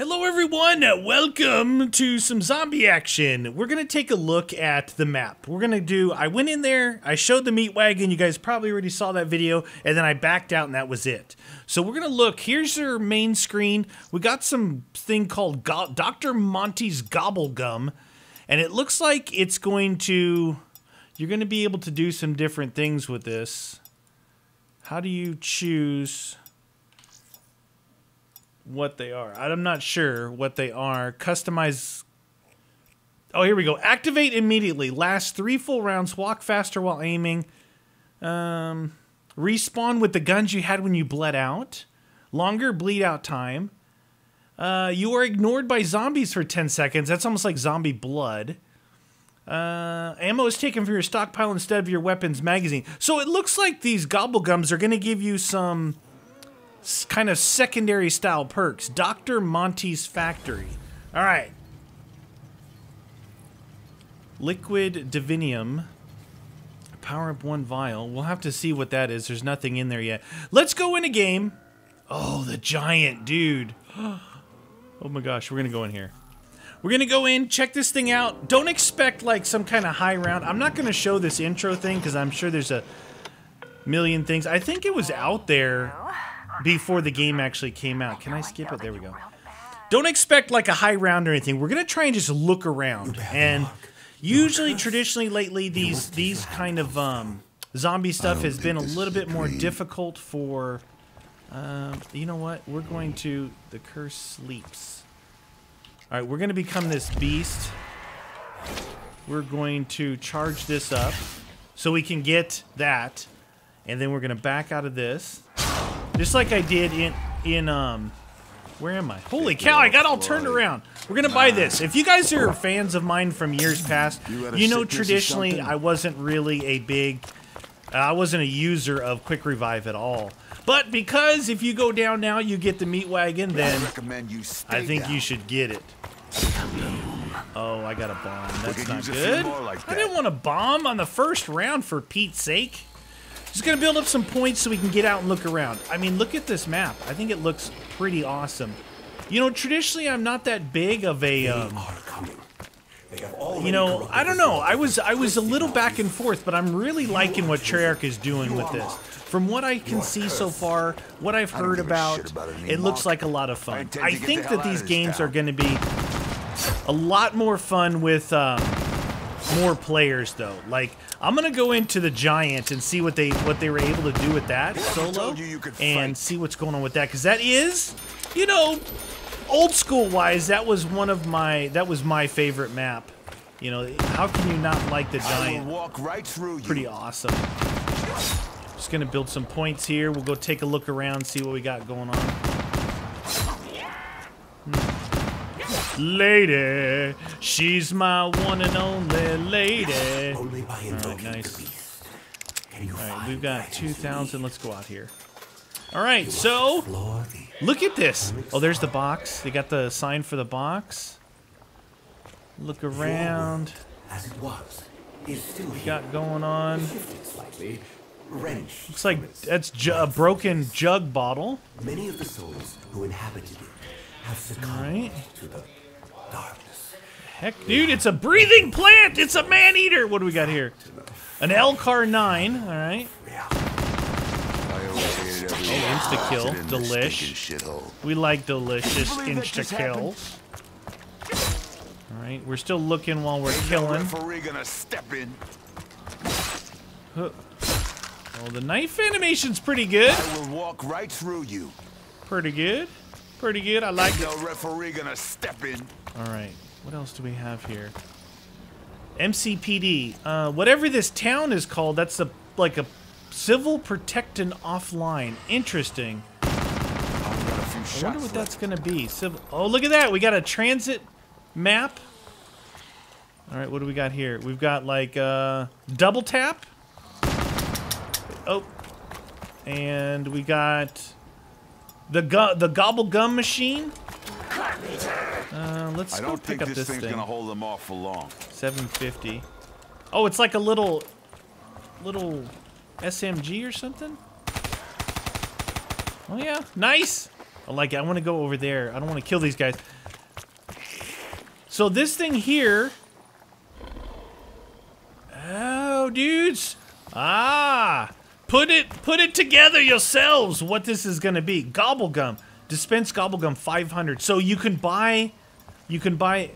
Hello, everyone. Welcome to some zombie action. We're going to take a look at the map. We're going to do, I went in there, I showed the meat wagon. You guys probably already saw that video, and then I backed out, and that was it. So we're going to look. Here's our main screen. We got some thing called Go Dr. Monty's Gobble Gum, and it looks like it's going to, you're going to be able to do some different things with this. How do you choose what they are. I'm not sure what they are. Customize. Oh, here we go. Activate immediately. Last three full rounds. Walk faster while aiming. Um, respawn with the guns you had when you bled out. Longer bleed out time. Uh, you are ignored by zombies for 10 seconds. That's almost like zombie blood. Uh, ammo is taken from your stockpile instead of your weapons magazine. So it looks like these gobblegums are going to give you some kind of secondary style perks. Dr. Monty's Factory. All right. Liquid Divinium. Power up one vial. We'll have to see what that is. There's nothing in there yet. Let's go in a game. Oh, the giant dude. Oh my gosh, we're going to go in here. We're to go in, check this thing out. Don't expect like some kind of high round. I'm not to show this intro thing because I'm sure there's a million things. I think it was out there before the game actually came out. Can I skip it? There we go. Don't expect like a high round or anything. We're gonna try and just look around. And usually, traditionally, lately, these these kind of um, zombie stuff has been a little bit more difficult for. Um, you know what? We're going to the curse sleeps. All right, we're gonna become this beast. We're going to charge this up so we can get that, and then we're gonna back out of this. Just like I did in, in um, where am I? Holy cow, I got all turned around. We're gonna buy this. If you guys are fans of mine from years past, you know traditionally I wasn't really a big, uh, I wasn't a user of Quick Revive at all. But because if you go down now, you get the meat wagon, then I think you should get it. Oh, I got a bomb. That's not good. I didn't want a bomb on the first round for Pete's sake. Just gonna build up some points so we can get out and look around. I mean, look at this map. I think it looks pretty awesome. You know, traditionally I'm not that big of a. Um, you know, I don't know. I was I was a little back and forth, but I'm really liking what Treyarch is doing with this. From what I can see so far, what I've heard about, it looks like a lot of fun. I think that these games are going to be a lot more fun with um, more players, though. Like I'm gonna go into the giant and see what they what they were able to do with that solo, and see what's going on with that because that is, you know, old school wise, that was one of my that was my favorite map. You know, how can you not like the giant? walk right through you. Pretty awesome. Just gonna build some points here. We'll go take a look around, see what we got going on. Lady, she's my one and only lady. Only by All right, invoking nice. the beast. Can you All right, we've got that you 2,000. Let's go out here. All right, so look at this. Oh, there's the box. They got the sign for the box. Look around. as it was is still We got going on. Slightly, wrenched. Looks like that's ju a broken jug bottle. Many of the souls who inhabited it have succumbed Right. to the darkness. Heck, dude, it's a breathing plant. It's a man eater. What do we got here? An L-CAR 9. All right. Oh, insta kill. Delish. We like delicious insta kills. All right, we're still looking while we're killing. referee gonna step in. Oh, the knife animation's pretty good. I will walk right through you. Pretty good. Pretty good. I like it. No referee gonna step in. All right. What else do we have here? MCPD. Uh, whatever this town is called, that's a like a civil protectant offline. Interesting. I wonder what that's gonna be. Civil. Oh, look at that. We got a transit map. All right. What do we got here? We've got like uh, double tap. Oh, and we got the gu- the gobble gum machine. Uh, let's I go don't pick think up this, thing's thing. gonna hold them off for long. 750. Oh, it's like a little, little SMG or something. Oh yeah, nice. I like it. I want to go over there. I don't want to kill these guys. So this thing here. Oh, dudes. Ah. Put it put it together yourselves what this is going to be. Gobblegum. Dispense gobblegum 500. So you can buy you can buy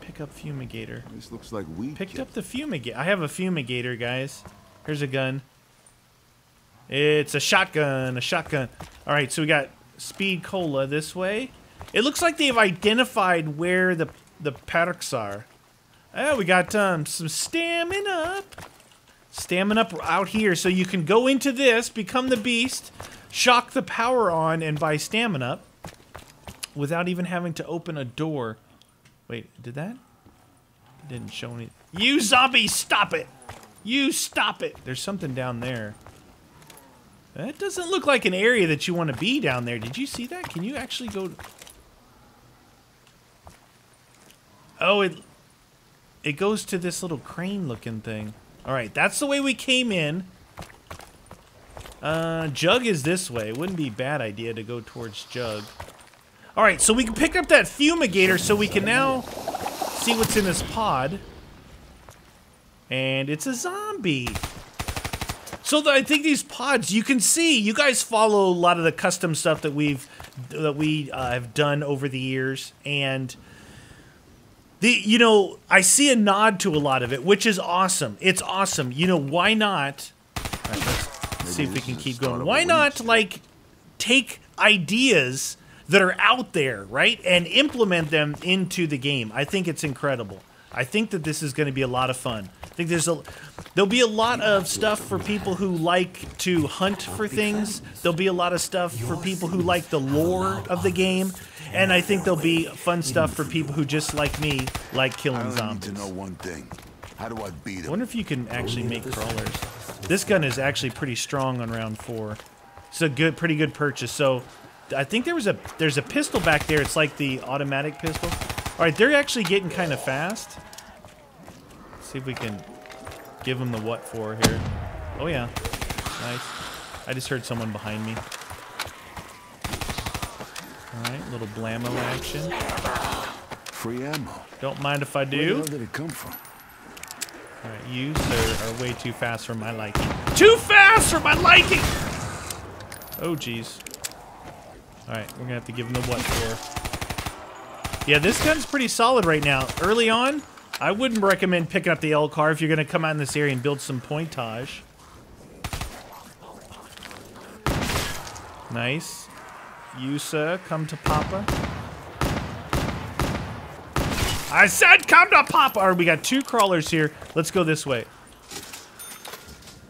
pick up fumigator. This looks like we Picked kit. up the fumigator. I have a fumigator, guys. Here's a gun. It's a shotgun, a shotgun. All right, so we got speed cola this way. It looks like they've identified where the the paddocks are. Oh, we got um, some Stamin-Up. Stamina up out here, so you can go into this, become the beast, shock the power on, and buy Stamin-Up without even having to open a door. Wait, did that? Didn't show any. You zombie, stop it! You stop it! There's something down there. That doesn't look like an area that you want to be down there. Did you see that? Can you actually go? Oh, it it goes to this little crane-looking thing. All right, that's the way we came in. Uh, Jug is this way. It wouldn't be a bad idea to go towards Jug. All right, so we can pick up that fumigator so we can now see what's in this pod. And it's a zombie. So the, I think these pods, you can see, you guys follow a lot of the custom stuff that we've that we uh, have done over the years, and the you know I see a nod to a lot of it, which is awesome. It's awesome. You know why not? Let's see if we can keep going. Why not like take ideas that are out there, right, and implement them into the game? I think it's incredible. I think that this is going to be a lot of fun. I think there's a there'll be a lot of stuff for people who like to hunt for things. There'll be a lot of stuff for people who like the lore of the game, and I think there'll be fun stuff for people who just like me like I killing only need zombies. to know one thing. How do I beat I him? wonder if you can actually make crawlers. This gun is actually pretty strong on round four. It's a good, pretty good purchase. So, I think there was a there's a pistol back there. It's like the automatic pistol. All right, they're actually getting kind of fast. Let's see if we can give them the what for here. Oh yeah, nice. I just heard someone behind me. All right, little blammo action. Free ammo. Don't mind if I Where the do. hell did it come from? All right, you, sir, are way too fast for my liking. Too fast for my liking! Oh, jeez. All right, we're gonna have to give him the what for. Yeah, this gun's pretty solid right now. Early on, I wouldn't recommend picking up the L-CAR if you're gonna come out in this area and build some pointage. Nice. You, sir, come to Papa. I said come to Papa! We got two crawlers here. Let's go this way.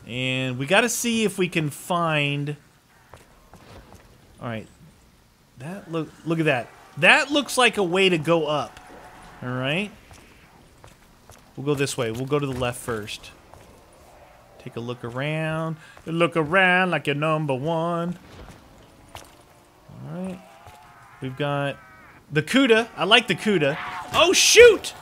And we got to see if we can find... All right. That look look at that. That looks like a way to go up. All right. We'll go this way. We'll go to the left first. Take a look around. Look around like you're number one. All right. We've got the Kuda. I like the Kuda. Oh, shoot!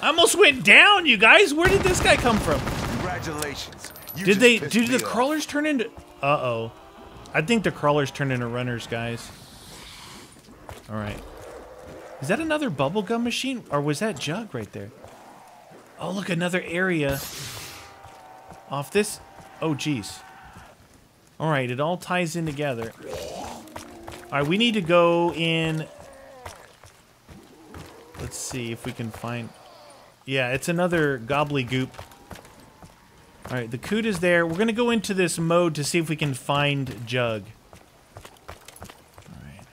I almost went down, you guys. Where did this guy come from? Congratulations. You Did they? Did the off. crawlers turn into? Uh oh. I think the crawlers turned into runners, guys. All right. Is that another bubblegum machine, or was that Jug right there? Oh, look, another area. Off this. Oh, jeez. All right, it all ties in together. All right, we need to go in. Let's see if we can find. Yeah, it's another gobbledygook. All right, the coot is there. We're gonna go into this mode to see if we can find Jug. All right.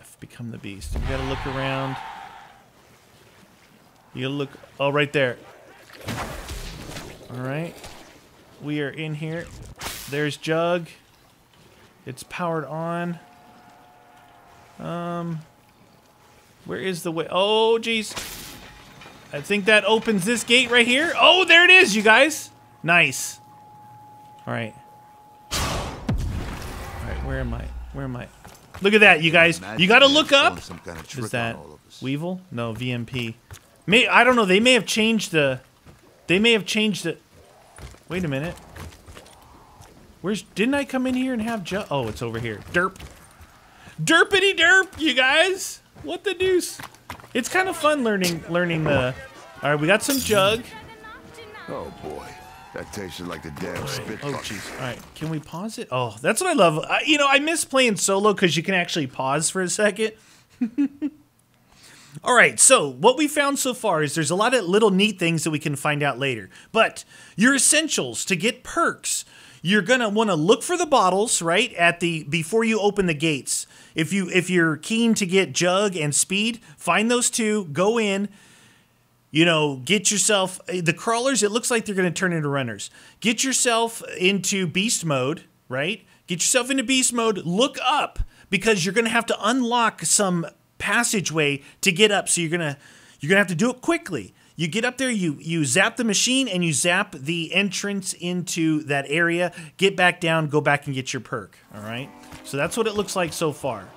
F become the beast. You gotta look around. You look. Oh, right there. All right. We are in here. There's Jug. It's powered on. Um. Where is the way? Oh, jeez. I think that opens this gate right here. Oh, there it is, you guys. Nice. All right. All right, where am I? Where am I? Look at that, you guys. You got to look up. Some kind of Is that on all of us. Weevil? No, VMP. May I don't know. They may have changed the. They may have changed the. Wait a minute. Where's? Didn't I come in here and have Ju- Oh, it's over here. Derp. Derpity derp, you guys. What the deuce? It's kind of fun learning learning the. All right, we got some jug. Oh boy, that tasted like the damn spit Oh jeez. All right, can we pause it? Oh, that's what I love. I, you know, I miss playing solo because you can actually pause for a second. All right, so what we found so far is there's a lot of little neat things that we can find out later. But your essentials to get perks, you're gonna want to look for the bottles right at the before you open the gates. If you if you're keen to get jug and speed, find those two. Go in, you know, get yourself the crawlers. It looks like they're going to turn into runners. Get yourself into beast mode, right? Get yourself into beast mode. Look up because you're going to have to unlock some passageway to get up. So you're gonna you're gonna have to do it quickly. You get up there, you you zap the machine, and you zap the entrance into that area. Get back down, go back and get your perk. All right. So that's what it looks like so far.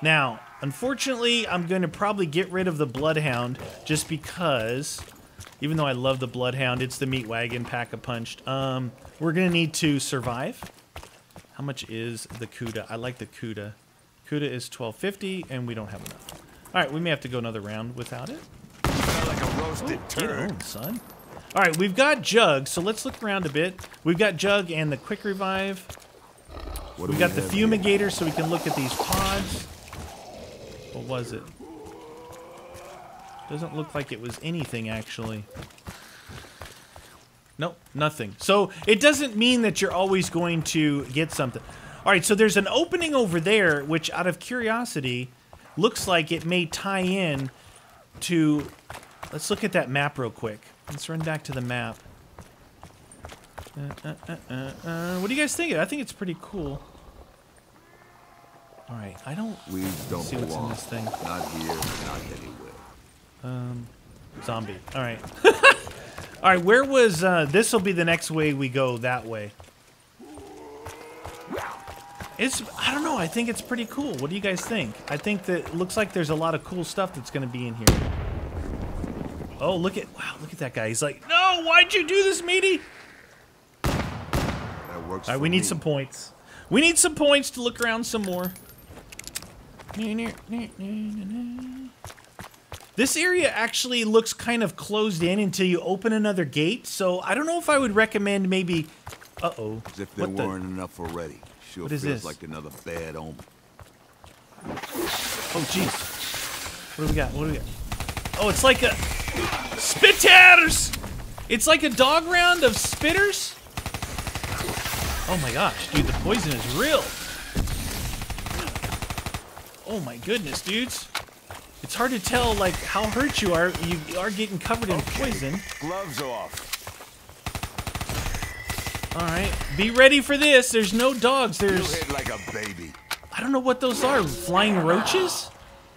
Now, unfortunately, I'm going to probably get rid of the Bloodhound just because, even though I love the Bloodhound, it's the meat wagon pack a punched. Um, we're going to need to survive. How much is the Kuda? I like the Kuda. Kuda is 1250, and we don't have enough. All right, we may have to go another round without it. Like a roasted Get turd. on, son. All right, we've got Jug, so let's look around a bit. We've got Jug and the Quick Revive. Do We got the have here? fumigator so we can look at these pods. Was it? Doesn't look like it was anything actually. Nope, nothing. So it doesn't mean that you're always going to get something. All right, so there's an opening over there, which out of curiosity, looks like it may tie in to. Let's look at that map real quick. Let's run back to the map. Uh, uh, uh, uh, uh, what do you guys think? I think it's pretty cool. All right, I don't Weeds don't see what's in this thing. Not here, not anywhere. Um, zombie. All right. All right, where was uh this will be the next way we go that way. It's I don't know, I think it's pretty cool. What do you guys think? I think that looks like there's a lot of cool stuff that's going to be in here. Oh, look at wow, look at that guy. He's like, "No, why'd you do this, meaty?" That works All right, we need me. some points. We need some points to look around some more. This area actually looks kind of closed in until you open another gate, so I don't know if I would recommend maybe. Uh oh. As if there What weren't enough already. Sure What is feels this? like another bad omen. Oh jeez. What do we got? What do we got? Oh, it's like a spitters. It's like a dog round of spitters. Oh my gosh, dude, the poison is real. Oh my goodness, dudes. It's hard to tell like how hurt you are. You are getting covered in poison. Gloves off. All right, be ready for this. There's no dogs. There's. You hit like a baby. I don't know what those are. Flying roaches?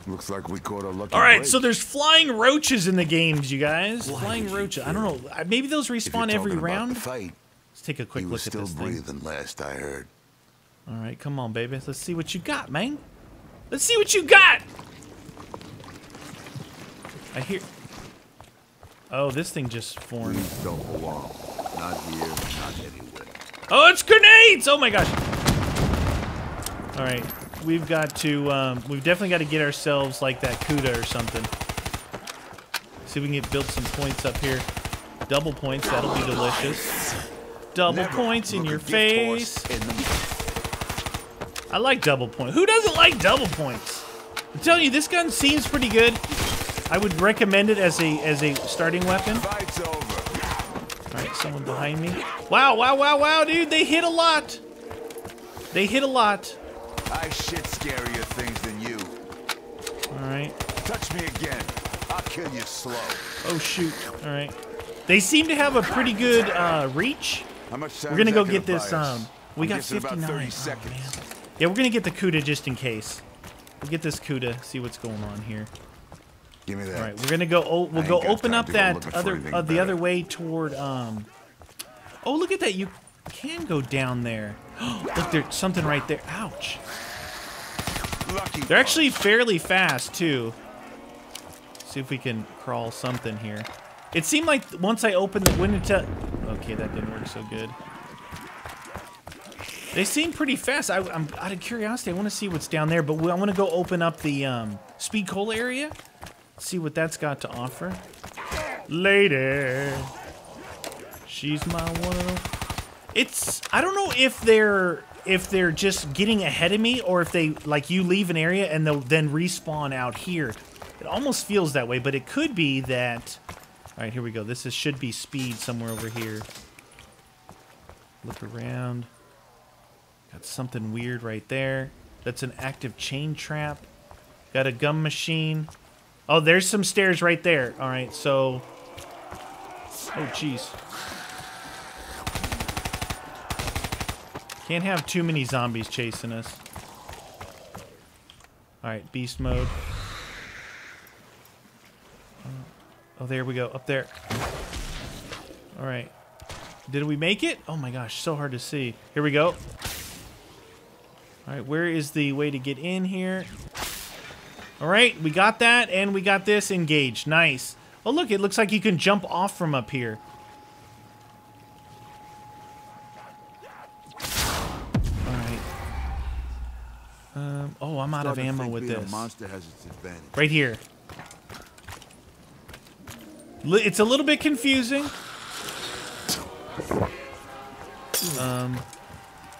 Looks like we caught a lucky All right, break. so there's flying roaches in the games, you guys. Why flying roaches. I don't know. Maybe those respawn every round. Fight, Let's take a quick he was look at still this thing. breathing last I heard. All right, come on, baby. Let's see what you got, man. Let's see what you got. I hear. Oh, this thing just formed. Weeds don't belong. Not here, not anywhere. Oh, it's grenades! Oh my gosh. All right, we've got to. Um, we've definitely got to get ourselves like that Kuda or something. See if we can get build some points up here. Double points, that'll be delicious. Double Never points in your face. in I like double point. Who doesn't like double points? I'm telling you, this gun seems pretty good. I would recommend it as a as a starting weapon. All right, someone behind me. Wow, wow, wow, wow, dude, they hit a lot. They hit a lot. I shit scarier things than you. All right. Touch me again. I'll kill you slow. Oh shoot. All right. They seem to have a pretty good uh, reach. How much time We're gonna go get this. Um, we got guessing 59. About 30 Oh, man. Yeah, we're gonna get the Kuda just in case. We'll get this Kuda. See what's going on here. Give me that. All right, we're gonna go. Oh, we'll go open up that other uh, the other way toward. Um. Oh, look at that! You can go down there. look, there's something right there. Ouch! Lucky They're actually fairly fast too. See if we can crawl something here. It seemed like once I opened the window to. Okay, that didn't work so good. They seem pretty fast. I, am out of curiosity. I want to see what's down there, but I want to go open up the um, speed cola area. See what that's got to offer. Lady. She's my one. It's I don't know if they're if they're just getting ahead of me or if they like you leave an area and they'll then respawn out here. It almost feels that way, but it could be that. All right, here we go. This is should be speed somewhere over here. Look around. Something weird right there. That's an active chain trap. Got a gum machine. Oh, there's some stairs right there. All right, so. Oh, jeez. Can't have too many zombies chasing us. Alright, beast mode. Oh, there we go. Up there. Alright. Did we make it? Oh my gosh, so hard to see. Here we go. Alright, where is the way to get in here? Alright, we got that, and we got this engaged. Nice. Oh, look, it looks like you can jump off from up here. Um, oh, I'm out of ammo with this. monster has its advantage. Right here. It's a little bit confusing. Um.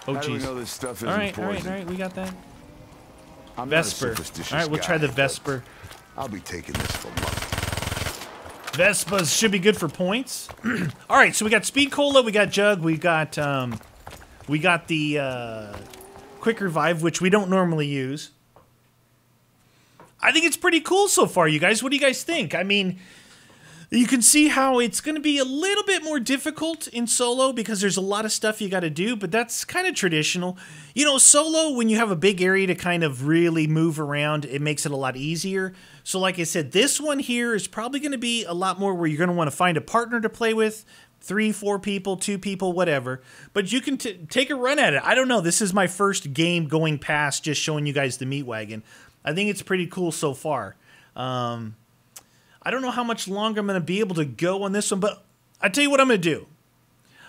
Oh, jeez. All right, all right, all right. We got that. I'm Vesper. All right, we'll guy, try the Vesper. I'll be taking this for months. Vespas should be good for points. all right, so we got Speed Cola, we got Jug, we got um, we got the uh, Quick Revive, which we don't normally use. I think it's pretty cool so far, you guys. What do you guys think? I mean, you can see how it's going to be a little bit more difficult in solo because there's a lot of stuff you got to do, but that's kind of traditional. You know, solo, when you have a big area to kind of really move around, it makes it a lot easier. So, like I said, this one here is probably going to be a lot more where you're going to want to find a partner to play with, three, four people, two people, whatever. But you can take a run at it. I don't know. This is my first game going past just showing you guys the meat wagon. I think it's pretty cool so far. Um, I don't know how much longer I'm going to be able to go on this one, but I tell you what I'm going to do.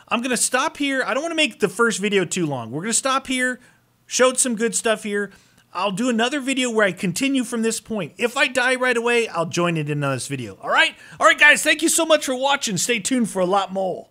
I'm going to stop here. I don't want to make the first video too long. We're going to stop here, showed some good stuff here. I'll do another video where I continue from this point. If I die right away, I'll join it in this video. All right? All right, guys, thank you so much for watching. Stay tuned for a lot more.